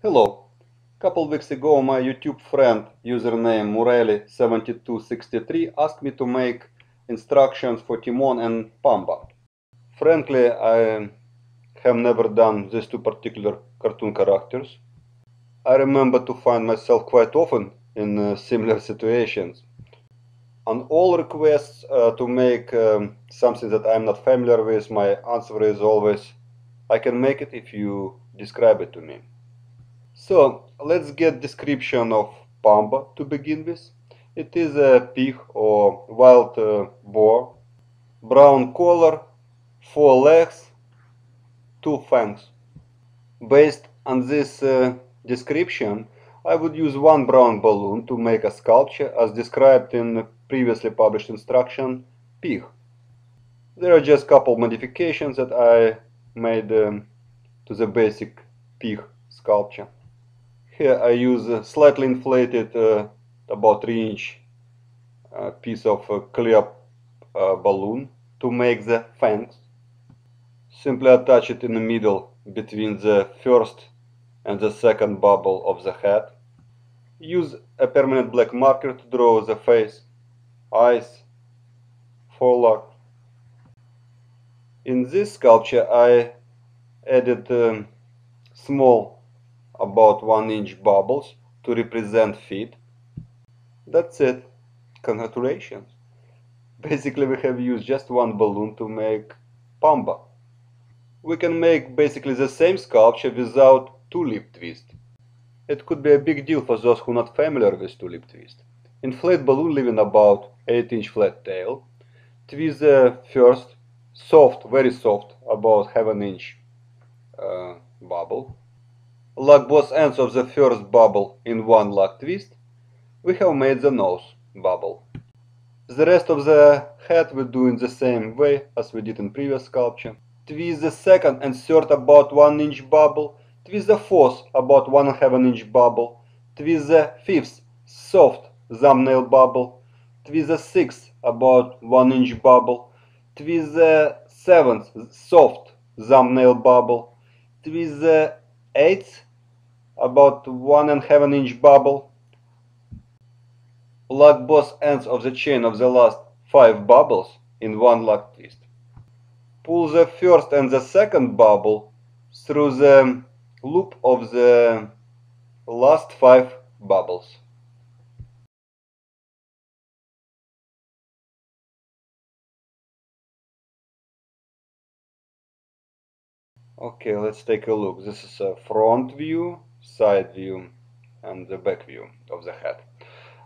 Hello. Couple weeks ago, my YouTube friend, username Mureli7263, asked me to make instructions for Timon and Pumbaa. Frankly, I have never done these two particular cartoon characters. I remember to find myself quite often in uh, similar situations. On all requests uh, to make um, something that I'm not familiar with, my answer is always, I can make it if you describe it to me. So let's get description of Pumbaa to begin with. It is a pig or wild uh, boar, brown color, four legs, two fangs. Based on this uh, description, I would use one brown balloon to make a sculpture as described in previously published instruction pig. There are just couple modifications that I made um, to the basic pig sculpture. Here I use a slightly inflated, uh, about 3 inch uh, piece of uh, clear balloon to make the fangs. Simply attach it in the middle between the first and the second bubble of the head. Use a permanent black marker to draw the face, eyes, forelock. In this sculpture I added um, small about 1 inch bubbles to represent feet. That's it. Congratulations. Basically we have used just one balloon to make Pumbaa. We can make basically the same sculpture without tulip twist. It could be a big deal for those who are not familiar with tulip twist. Inflate balloon leaving about 8 inch flat tail. Twist the first soft, very soft, about half an inch uh, bubble lock both ends of the first bubble in one lock twist, we have made the nose bubble. The rest of the head we do in the same way as we did in previous sculpture. Twist the second and third about 1 inch bubble, twist the fourth about 1 half an inch bubble, twist the fifth soft thumbnail bubble, twist the sixth about 1 inch bubble, twist the seventh soft thumbnail bubble, twist the eighth about one and half an inch bubble. Lock both ends of the chain of the last five bubbles in one lock twist. Pull the first and the second bubble through the loop of the last five bubbles. Okay, let's take a look. This is a front view side view and the back view of the head.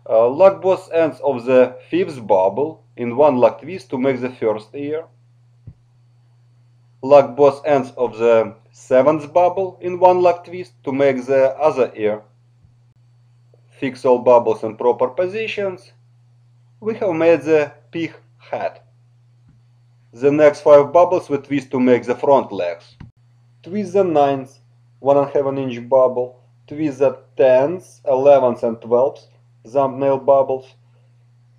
Uh, lock both ends of the fifth bubble in one lock twist to make the first ear. Lock both ends of the seventh bubble in one lock twist to make the other ear. Fix all bubbles in proper positions. We have made the pig head. The next five bubbles we twist to make the front legs. Twist the ninth one and a half inch bubble, twist the tens, elevens and twelves, thumbnail bubbles,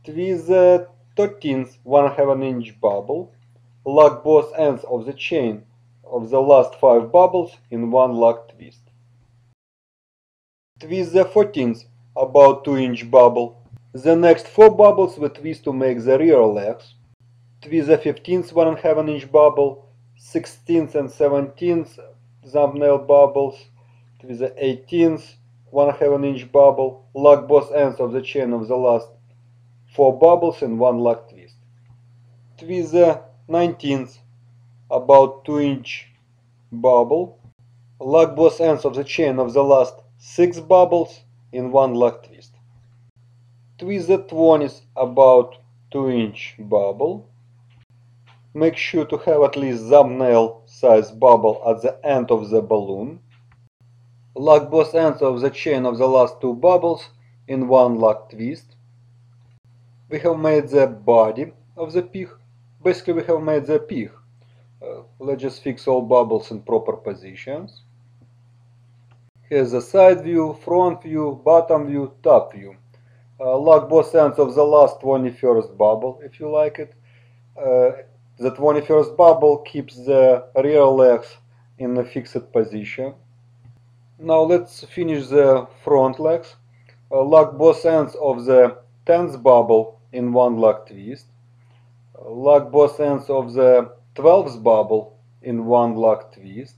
twist the thirteenth, one and a half an inch bubble, lock both ends of the chain of the last five bubbles in one lock twist. Twist the fourteenth, about 2 inch bubble. The next four bubbles we twist to make the rear legs. Twist the 15th one and a half an inch bubble, 16th and 17th thumbnail bubbles with the 18th one half an inch bubble, lock both ends of the chain of the last four bubbles in one lock twist. Twist the 19th about 2 inch bubble, lock both ends of the chain of the last 6 bubbles in one lock twist. Twist the 20th about 2 inch bubble, Make sure to have at least thumbnail size bubble at the end of the balloon. Lock both ends of the chain of the last two bubbles in one lock twist. We have made the body of the pig. Basically we have made the pig. Uh, let's just fix all bubbles in proper positions. Here's the side view, front view, bottom view, top view. Uh, lock both ends of the last 21st bubble if you like it. Uh, the 21st bubble keeps the rear legs in a fixed position. Now let's finish the front legs. Uh, lock both ends of the 10th bubble in one lock twist. Uh, lock both ends of the 12th bubble in one lock twist.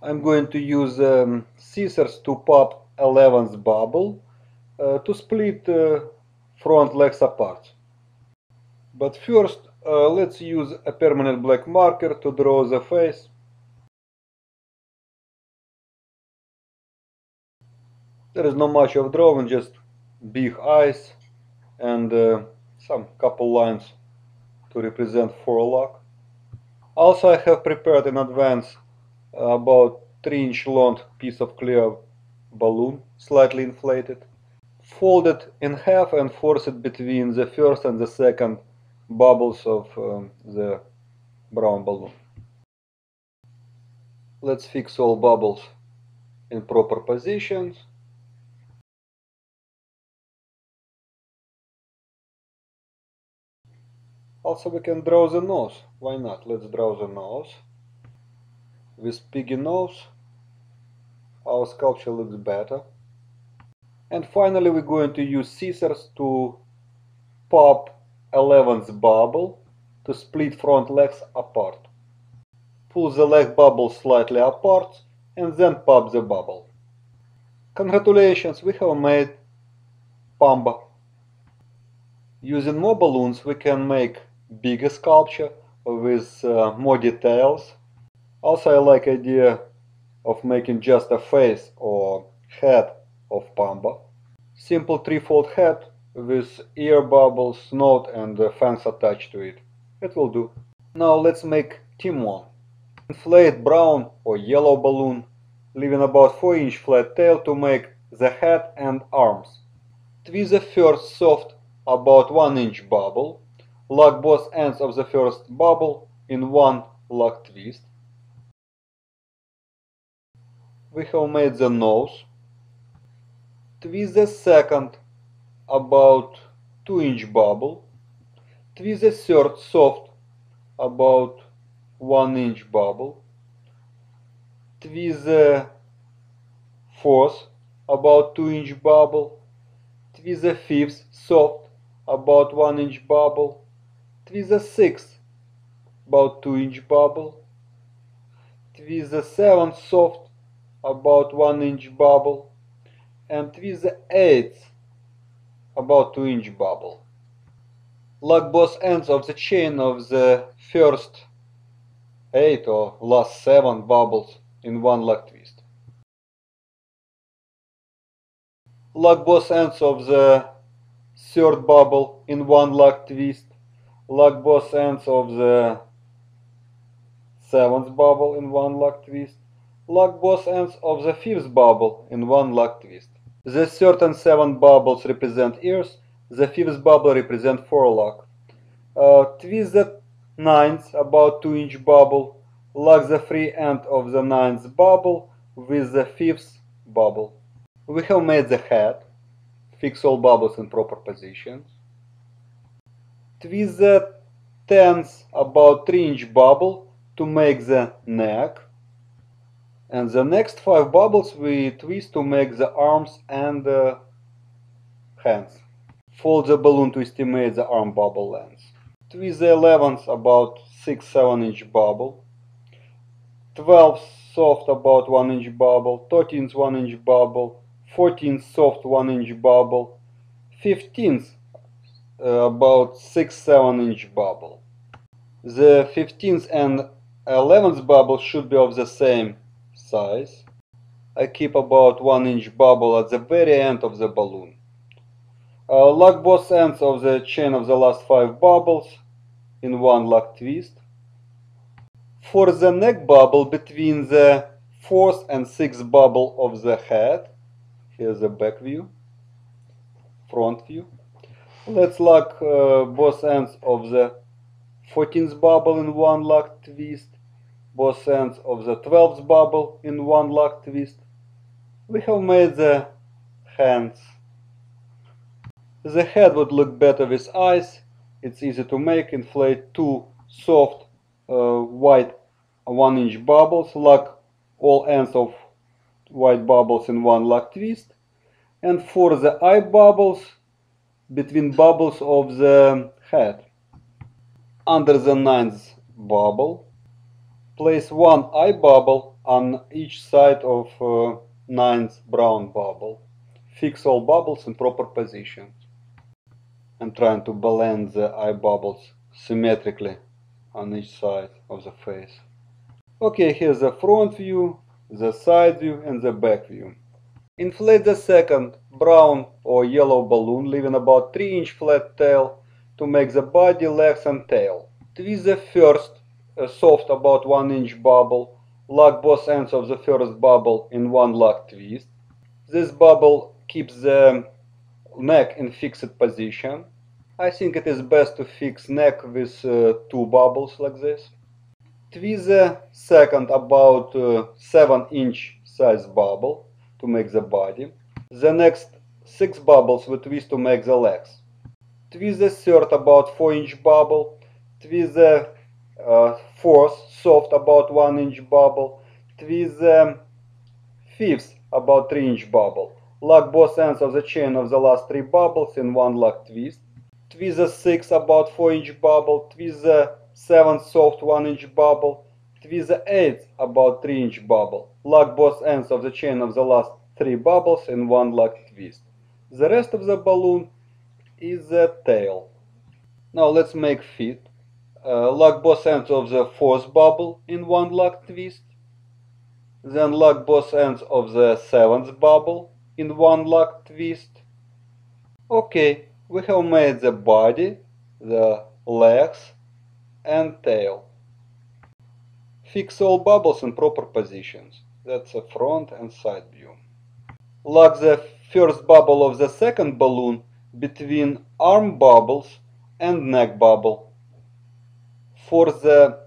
I'm going to use um, scissors to pop 11th bubble uh, to split uh, front legs apart. But first, uh, let's use a permanent black marker to draw the face. There is not much of drawing, just big eyes and uh, some couple lines to represent forelock. Also I have prepared in advance about 3 inch long piece of clear balloon, slightly inflated. Fold it in half and force it between the first and the second bubbles of um, the brown balloon. Let's fix all bubbles in proper positions. Also we can draw the nose. Why not? Let's draw the nose. With piggy nose our sculpture looks better. And finally we're going to use scissors to pop 11th bubble to split front legs apart. Pull the leg bubble slightly apart and then pop the bubble. Congratulations, we have made Pumbaa. Using more balloons we can make bigger sculpture with uh, more details. Also I like idea of making just a face or head of Pumbaa. Simple threefold head with ear bubbles, snout and a fence attached to it. It will do. Now let's make Timon. Inflate brown or yellow balloon, leaving about 4 inch flat tail to make the head and arms. Twist the first soft about 1 inch bubble, lock both ends of the first bubble in one lock twist. We have made the nose. Twist the second about 2 inch bubble. Twist the third soft about 1 inch bubble. Twist the fourth about 2 inch bubble. Twist the fifth soft about 1 inch bubble twist the sixth about 2 inch bubble, twist the seventh soft about 1 inch bubble, and twist the eighth about 2 inch bubble. Lock both ends of the chain of the first 8 or last 7 bubbles in one lock twist. Lock both ends of the third bubble in one lock twist lock both ends of the seventh bubble in one lock twist, lock both ends of the fifth bubble in one lock twist. The third and seventh bubbles represent ears, the fifth bubble represent forelock. Uh, twist the ninth about 2 inch bubble, lock the free end of the ninth bubble with the fifth bubble. We have made the head, fix all bubbles in proper positions twist the tenth about 3 inch bubble to make the neck and the next 5 bubbles we twist to make the arms and the hands. Fold the balloon to estimate the arm bubble length. Twist the 11th about 6-7 inch bubble. 12th soft about 1 inch bubble. 13th 1 inch bubble. 14th soft 1 inch bubble. 15th uh, about 6-7 inch bubble. The 15th and 11th bubble should be of the same size. I keep about 1 inch bubble at the very end of the balloon. Uh, lock both ends of the chain of the last 5 bubbles in one lock twist. For the neck bubble between the 4th and 6th bubble of the head, here's the back view, front view. Let's lock uh, both ends of the 14th bubble in one lock twist, both ends of the 12th bubble in one lock twist. We have made the hands. The head would look better with eyes. It's easy to make. Inflate two soft uh, white 1 inch bubbles, lock all ends of white bubbles in one lock twist and for the eye bubbles between bubbles of the head. Under the ninth bubble, place one eye bubble on each side of uh, ninth brown bubble. Fix all bubbles in proper positions. I'm trying to balance the eye bubbles symmetrically on each side of the face. Okay, here's the front view, the side view and the back view. Inflate the second brown or yellow balloon leaving about 3 inch flat tail to make the body, legs and tail. Twist the first a soft about 1 inch bubble, lock both ends of the first bubble in one lock twist. This bubble keeps the neck in fixed position. I think it is best to fix neck with uh, two bubbles like this. Twist the second about uh, 7 inch size bubble to make the body. The next 6 bubbles we twist to make the legs. Twist the third about 4 inch bubble. Twist the uh, fourth soft about 1 inch bubble. Twist the fifth about 3 inch bubble. Lock both ends of the chain of the last 3 bubbles in one lock twist. Twist the sixth about 4 inch bubble. Twist the seventh soft 1 inch bubble. Twist the eighth about 3 inch bubble. Lock both ends of the chain of the last 3 bubbles in one lock twist. The rest of the balloon is the tail. Now let's make feet. Uh, lock both ends of the fourth bubble in one lock twist. Then lock both ends of the seventh bubble in one lock twist. Okay, we have made the body, the legs and tail. Fix all bubbles in proper positions. That's the front and side view. Lock the first bubble of the second balloon between arm bubbles and neck bubble. For the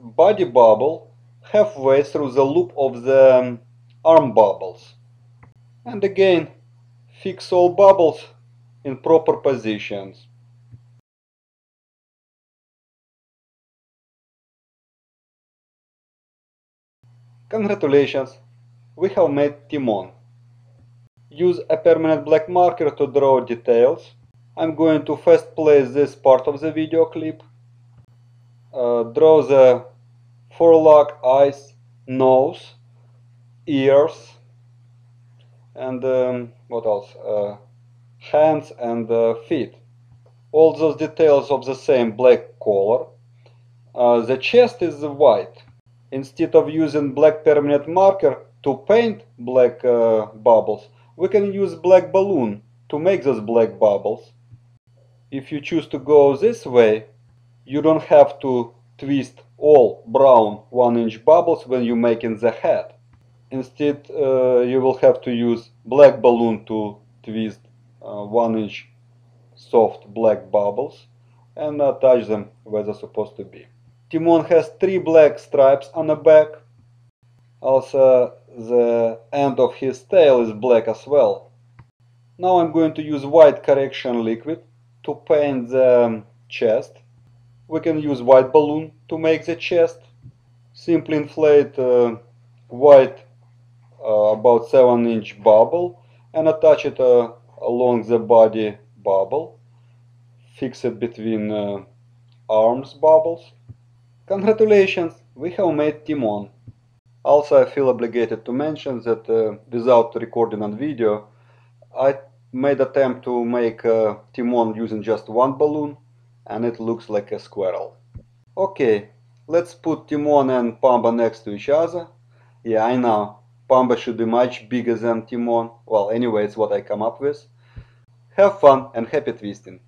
body bubble, halfway through the loop of the um, arm bubbles. And again, fix all bubbles in proper positions. Congratulations, we have made Timon. Use a permanent black marker to draw details. I'm going to first place this part of the video clip. Uh, draw the forelock, eyes, nose, ears, and um, what else? Uh, hands and uh, feet. All those details of the same black color. Uh, the chest is white. Instead of using black permanent marker to paint black uh, bubbles, we can use black balloon to make those black bubbles. If you choose to go this way, you don't have to twist all brown 1 inch bubbles when you're making the head. Instead, uh, you will have to use black balloon to twist uh, 1 inch soft black bubbles and attach them where they're supposed to be. Timon has three black stripes on the back. Also, the end of his tail is black as well. Now I'm going to use white correction liquid to paint the chest. We can use white balloon to make the chest. Simply inflate uh, white uh, about 7 inch bubble and attach it uh, along the body bubble. Fix it between uh, arms bubbles. Congratulations, we have made Timon. Also, I feel obligated to mention that uh, without recording on video, I made attempt to make uh, Timon using just one balloon and it looks like a squirrel. Okay, let's put Timon and Pumbaa next to each other. Yeah, I know, Pumbaa should be much bigger than Timon. Well, anyway, it's what I come up with. Have fun and happy twisting.